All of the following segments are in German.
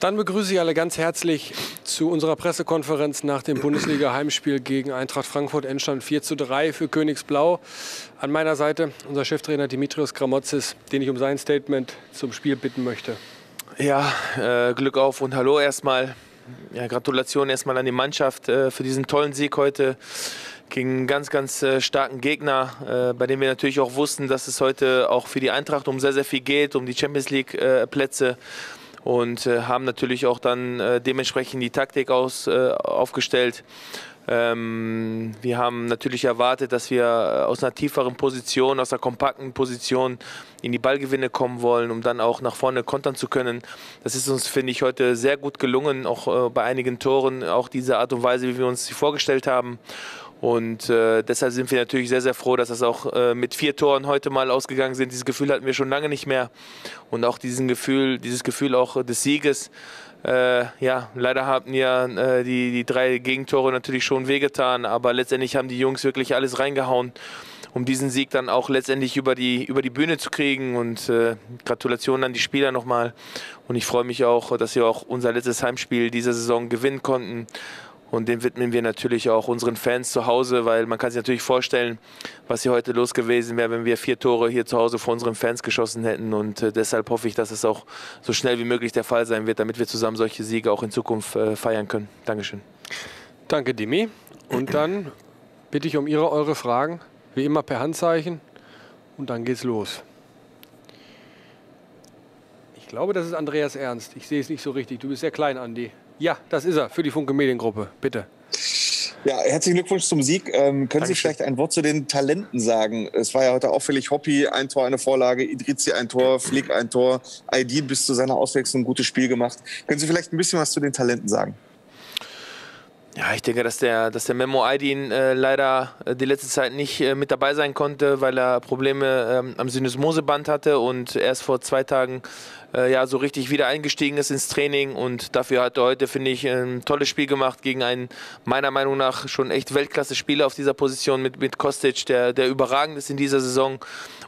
Dann begrüße ich alle ganz herzlich zu unserer Pressekonferenz nach dem Bundesliga-Heimspiel gegen Eintracht Frankfurt. Endstand 4 zu 3 für Königsblau. An meiner Seite unser Cheftrainer Dimitrios Gramotzis, den ich um sein Statement zum Spiel bitten möchte. Ja, äh, Glück auf und hallo erstmal. Ja, Gratulation erstmal an die Mannschaft äh, für diesen tollen Sieg heute gegen einen ganz, ganz äh, starken Gegner, äh, bei dem wir natürlich auch wussten, dass es heute auch für die Eintracht um sehr, sehr viel geht, um die Champions League-Plätze. Äh, und äh, haben natürlich auch dann äh, dementsprechend die Taktik aus, aufgestellt. Ähm, wir haben natürlich erwartet, dass wir aus einer tieferen Position, aus einer kompakten Position in die Ballgewinne kommen wollen, um dann auch nach vorne kontern zu können. Das ist uns, finde ich, heute sehr gut gelungen, auch äh, bei einigen Toren, auch diese Art und Weise, wie wir uns sie vorgestellt haben. Und äh, deshalb sind wir natürlich sehr, sehr froh, dass das auch äh, mit vier Toren heute mal ausgegangen sind. Dieses Gefühl hatten wir schon lange nicht mehr. Und auch diesen Gefühl, dieses Gefühl auch des Sieges. Äh, ja, leider haben ja äh, die, die drei Gegentore natürlich schon wehgetan, aber letztendlich haben die Jungs wirklich alles reingehauen, um diesen Sieg dann auch letztendlich über die, über die Bühne zu kriegen. Und äh, Gratulation an die Spieler nochmal. Und ich freue mich auch, dass wir auch unser letztes Heimspiel dieser Saison gewinnen konnten. Und den widmen wir natürlich auch unseren Fans zu Hause, weil man kann sich natürlich vorstellen, was hier heute los gewesen wäre, wenn wir vier Tore hier zu Hause vor unseren Fans geschossen hätten. Und äh, deshalb hoffe ich, dass es auch so schnell wie möglich der Fall sein wird, damit wir zusammen solche Siege auch in Zukunft äh, feiern können. Dankeschön. Danke, Dimi. Und dann bitte ich um Ihre, eure Fragen, wie immer per Handzeichen. Und dann geht's los. Ich glaube, das ist Andreas Ernst. Ich sehe es nicht so richtig. Du bist sehr klein, Andi. Ja, das ist er für die Funke Mediengruppe. Bitte. Ja, herzlichen Glückwunsch zum Sieg. Ähm, können Dankeschön. Sie vielleicht ein Wort zu den Talenten sagen? Es war ja heute auffällig, Hoppi ein Tor, eine Vorlage, Idrizi ein Tor, Flick ein Tor, Aydin bis zu seiner Auswechslung ein gutes Spiel gemacht. Können Sie vielleicht ein bisschen was zu den Talenten sagen? Ja, ich denke, dass der, dass der Memo Aydin äh, leider äh, die letzte Zeit nicht äh, mit dabei sein konnte, weil er Probleme ähm, am Syndesmoseband hatte und erst vor zwei Tagen äh, ja so richtig wieder eingestiegen ist ins Training und dafür hat er heute, finde ich, ein tolles Spiel gemacht gegen einen meiner Meinung nach schon echt Weltklasse-Spieler auf dieser Position mit, mit Kostic, der, der überragend ist in dieser Saison.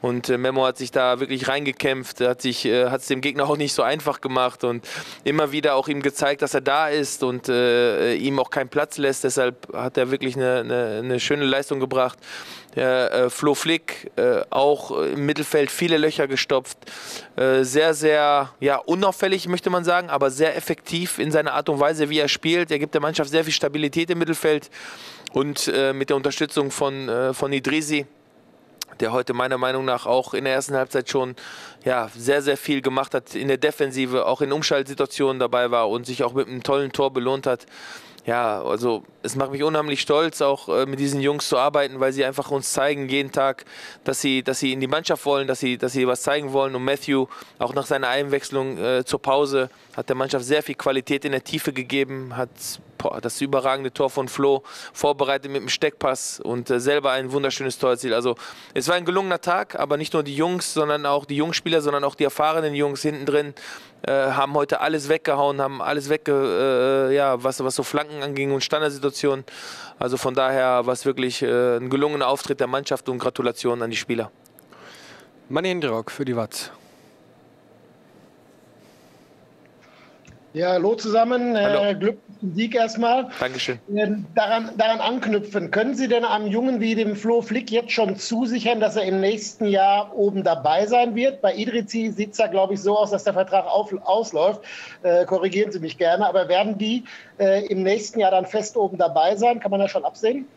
Und äh, Memo hat sich da wirklich reingekämpft, hat sich äh, hat es dem Gegner auch nicht so einfach gemacht und immer wieder auch ihm gezeigt, dass er da ist und äh, ihm auch keinen Platz lässt. Deshalb hat er wirklich eine, eine, eine schöne Leistung gebracht. Der äh, Flo Flick äh, auch im Mittelfeld viele Löcher gestopft. Äh, sehr, sehr ja, unauffällig, möchte man sagen, aber sehr effektiv in seiner Art und Weise, wie er spielt. Er gibt der Mannschaft sehr viel Stabilität im Mittelfeld und äh, mit der Unterstützung von, äh, von Idrisi der heute meiner Meinung nach auch in der ersten Halbzeit schon ja, sehr, sehr viel gemacht hat in der Defensive, auch in Umschaltsituationen dabei war und sich auch mit einem tollen Tor belohnt hat. Ja, also es macht mich unheimlich stolz, auch äh, mit diesen Jungs zu arbeiten, weil sie einfach uns zeigen jeden Tag, dass sie, dass sie in die Mannschaft wollen, dass sie, dass sie was zeigen wollen. Und Matthew, auch nach seiner Einwechslung äh, zur Pause, hat der Mannschaft sehr viel Qualität in der Tiefe gegeben, hat boah, das überragende Tor von Flo vorbereitet mit dem Steckpass und äh, selber ein wunderschönes Tor erzielt. Also es war ein gelungener Tag, aber nicht nur die Jungs, sondern auch die Jungspieler, sondern auch die erfahrenen Jungs hinten drin äh, haben heute alles weggehauen, haben alles wegge, äh, ja, was, was so Flanken anging und Standardsituationen. Also von daher war es wirklich äh, ein gelungener Auftritt der Mannschaft und Gratulation an die Spieler. Manny Hendrock für die Watz. Ja, hallo zusammen. Äh, hallo. Glück zum Sieg erstmal. Dankeschön. Äh, daran, daran anknüpfen. Können Sie denn einem Jungen wie dem Flo Flick jetzt schon zusichern, dass er im nächsten Jahr oben dabei sein wird? Bei Idrizi sieht es ja, glaube ich, so aus, dass der Vertrag auf, ausläuft. Äh, korrigieren Sie mich gerne. Aber werden die äh, im nächsten Jahr dann fest oben dabei sein? Kann man das schon absehen?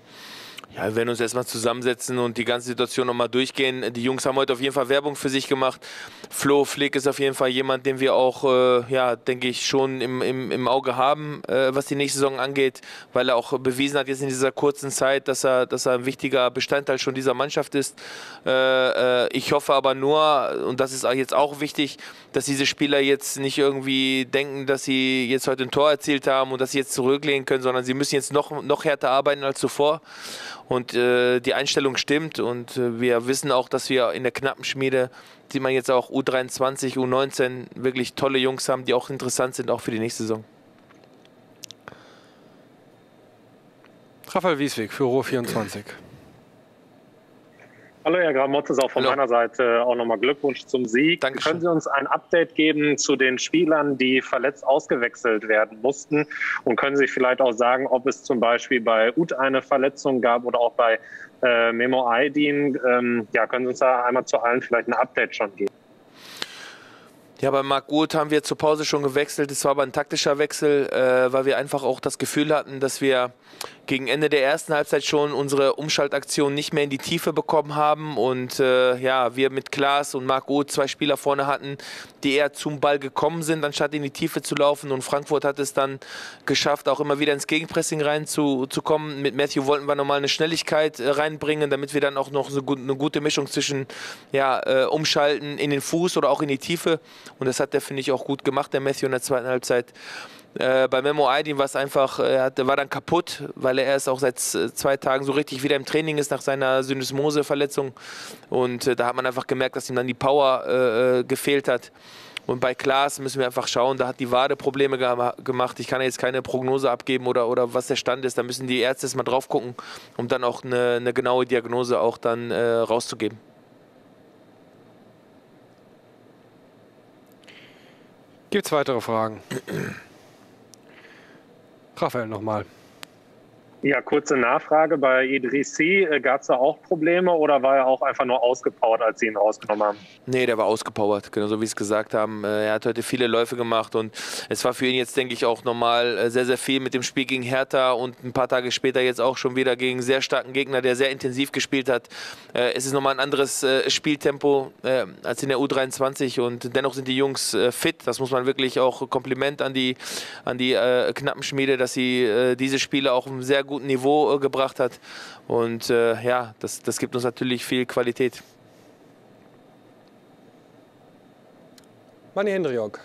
Ja, wir werden uns erstmal zusammensetzen und die ganze Situation nochmal durchgehen. Die Jungs haben heute auf jeden Fall Werbung für sich gemacht. Flo Flick ist auf jeden Fall jemand, den wir auch, äh, ja, denke ich, schon im, im, im Auge haben, äh, was die nächste Saison angeht, weil er auch bewiesen hat jetzt in dieser kurzen Zeit, dass er, dass er ein wichtiger Bestandteil schon dieser Mannschaft ist. Äh, äh ich hoffe aber nur, und das ist jetzt auch wichtig, dass diese Spieler jetzt nicht irgendwie denken, dass sie jetzt heute ein Tor erzielt haben und dass sie jetzt zurücklehnen können, sondern sie müssen jetzt noch, noch härter arbeiten als zuvor und äh, die Einstellung stimmt und äh, wir wissen auch, dass wir in der knappen Schmiede, die man jetzt auch U23, U19 wirklich tolle Jungs haben, die auch interessant sind, auch für die nächste Saison. Raphael Wiesweg für Ruhr 24. Hallo, Herr Gramotzes, auch von Hallo. meiner Seite auch nochmal Glückwunsch zum Sieg. Dankeschön. Können Sie uns ein Update geben zu den Spielern, die verletzt ausgewechselt werden mussten? Und können Sie vielleicht auch sagen, ob es zum Beispiel bei Ut eine Verletzung gab oder auch bei äh, Memo Aydin? Ähm, ja, können Sie uns da einmal zu allen vielleicht ein Update schon geben? Ja, bei Marc Gut haben wir zur Pause schon gewechselt. Es war aber ein taktischer Wechsel, äh, weil wir einfach auch das Gefühl hatten, dass wir gegen Ende der ersten Halbzeit schon unsere Umschaltaktion nicht mehr in die Tiefe bekommen haben und äh, ja, wir mit Klaas und Marc Uth zwei Spieler vorne hatten, die eher zum Ball gekommen sind, anstatt in die Tiefe zu laufen und Frankfurt hat es dann geschafft, auch immer wieder ins Gegenpressing reinzukommen. Mit Matthew wollten wir nochmal eine Schnelligkeit äh, reinbringen, damit wir dann auch noch so gut, eine gute Mischung zwischen ja, äh, Umschalten in den Fuß oder auch in die Tiefe und das hat der, finde ich, auch gut gemacht, der Matthew in der zweiten Halbzeit. Äh, bei Memo Aydin war es einfach, er hat, war dann kaputt, weil er erst auch seit zwei Tagen so richtig wieder im Training ist nach seiner Syndesmose-Verletzung. Und äh, da hat man einfach gemerkt, dass ihm dann die Power äh, äh gefehlt hat. Und bei Klaas müssen wir einfach schauen, da hat die Wade Probleme ge gemacht. Ich kann jetzt keine Prognose abgeben oder, oder was der Stand ist. Da müssen die Ärzte mal drauf gucken, um dann auch eine, eine genaue Diagnose auch dann äh, rauszugeben. Gibt es weitere Fragen? Raphael nochmal. Ja, kurze Nachfrage. Bei Idrissi äh, gab es da auch Probleme oder war er auch einfach nur ausgepowert, als Sie ihn rausgenommen haben? Nee, der war ausgepowert, genau so wie Sie es gesagt haben. Äh, er hat heute viele Läufe gemacht und es war für ihn jetzt, denke ich, auch nochmal äh, sehr, sehr viel mit dem Spiel gegen Hertha und ein paar Tage später jetzt auch schon wieder gegen einen sehr starken Gegner, der sehr intensiv gespielt hat. Es ist nochmal ein anderes Spieltempo als in der U23 und dennoch sind die Jungs fit. Das muss man wirklich auch Kompliment an die, an die Knappenschmiede, dass sie diese Spiele auch sehr gut guten Niveau äh, gebracht hat. Und äh, ja, das, das gibt uns natürlich viel Qualität. Manni Hendriok.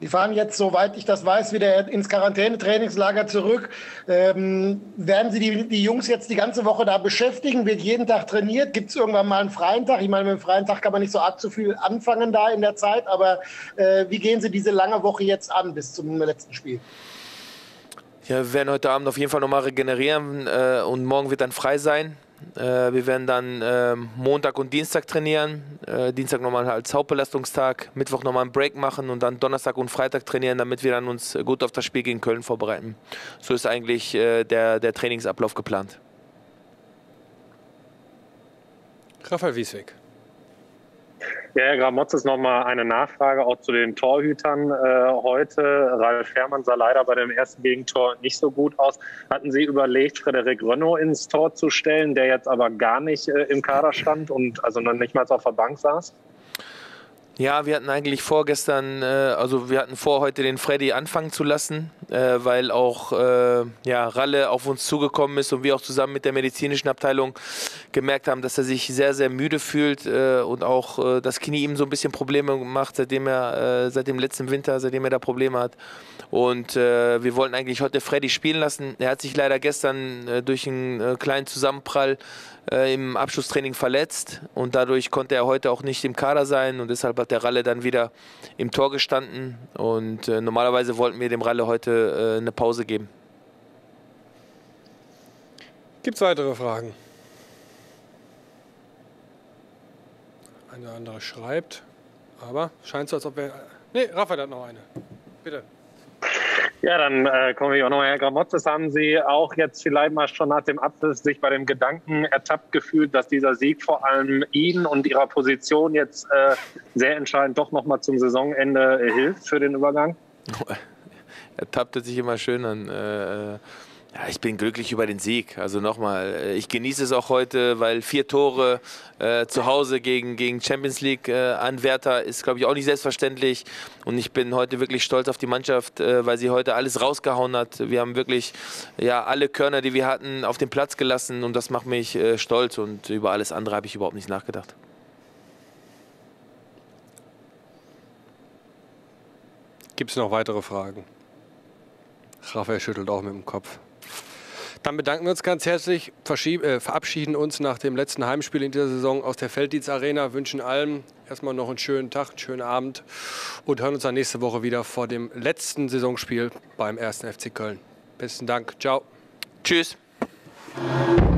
Die fahren jetzt, soweit ich das weiß, wieder ins Quarantänetrainingslager zurück. Ähm, werden Sie die, die, Jungs jetzt die ganze Woche da beschäftigen? Wird jeden Tag trainiert? Gibt es irgendwann mal einen freien Tag? Ich meine, mit dem freien Tag kann man nicht so arg zu viel anfangen da in der Zeit. Aber äh, wie gehen Sie diese lange Woche jetzt an bis zum letzten Spiel? Ja, wir werden heute Abend auf jeden Fall nochmal regenerieren äh, und morgen wird dann frei sein. Äh, wir werden dann äh, Montag und Dienstag trainieren. Äh, Dienstag nochmal als Hauptbelastungstag, Mittwoch nochmal einen Break machen und dann Donnerstag und Freitag trainieren, damit wir dann uns gut auf das Spiel gegen Köln vorbereiten. So ist eigentlich äh, der, der Trainingsablauf geplant. Raphael Wiesweg. Ja, Herr Gramotzes, noch mal eine Nachfrage auch zu den Torhütern äh, heute. Ralf Herrmann sah leider bei dem ersten Gegentor nicht so gut aus. Hatten Sie überlegt, Frederik Renault ins Tor zu stellen, der jetzt aber gar nicht äh, im Kader stand und also noch nicht mal auf der Bank saß? Ja, wir hatten eigentlich vorgestern, äh, also wir hatten vor, heute den Freddy anfangen zu lassen, äh, weil auch äh, ja, Ralle auf uns zugekommen ist und wir auch zusammen mit der medizinischen Abteilung gemerkt haben, dass er sich sehr, sehr müde fühlt äh, und auch äh, das Knie ihm so ein bisschen Probleme macht, seitdem er, äh, seit dem letzten Winter, seitdem er da Probleme hat. Und wir wollten eigentlich heute Freddy spielen lassen. Er hat sich leider gestern durch einen kleinen Zusammenprall äh, im Abschlusstraining verletzt und dadurch konnte er heute auch nicht im Kader sein und deshalb hat der Ralle dann wieder im Tor gestanden und äh, normalerweise wollten wir dem Ralle heute äh, eine Pause geben. Gibt es weitere Fragen? Eine andere schreibt, aber scheint so, als ob wir... Nee, Raphael hat noch eine. Bitte. Ja, dann äh, komme ich auch noch. Herr Gramotzes, haben Sie auch jetzt vielleicht mal schon nach dem Abschluss sich bei dem Gedanken ertappt gefühlt, dass dieser Sieg vor allem Ihnen und Ihrer Position jetzt äh, sehr entscheidend doch nochmal zum Saisonende äh, hilft für den Übergang? Er tappte sich immer schön an. Äh, ja, ich bin glücklich über den Sieg. Also nochmal, äh, ich genieße es auch heute, weil vier Tore äh, zu Hause gegen, gegen Champions League äh, ist, glaube ich, auch nicht selbstverständlich. Und ich bin heute wirklich stolz auf die Mannschaft, äh, weil sie heute alles rausgehauen hat. Wir haben wirklich ja, alle Körner, die wir hatten, auf den Platz gelassen und das macht mich äh, stolz. Und über alles andere habe ich überhaupt nicht nachgedacht. Gibt es noch weitere Fragen? Raphael schüttelt auch mit dem Kopf. Dann bedanken wir uns ganz herzlich, äh, verabschieden uns nach dem letzten Heimspiel in dieser Saison aus der Felddienst Arena, wünschen allen erstmal noch einen schönen Tag, einen schönen Abend und hören uns dann nächste Woche wieder vor dem letzten Saisonspiel beim 1. FC Köln. Besten Dank. Ciao. Tschüss. Tschüss.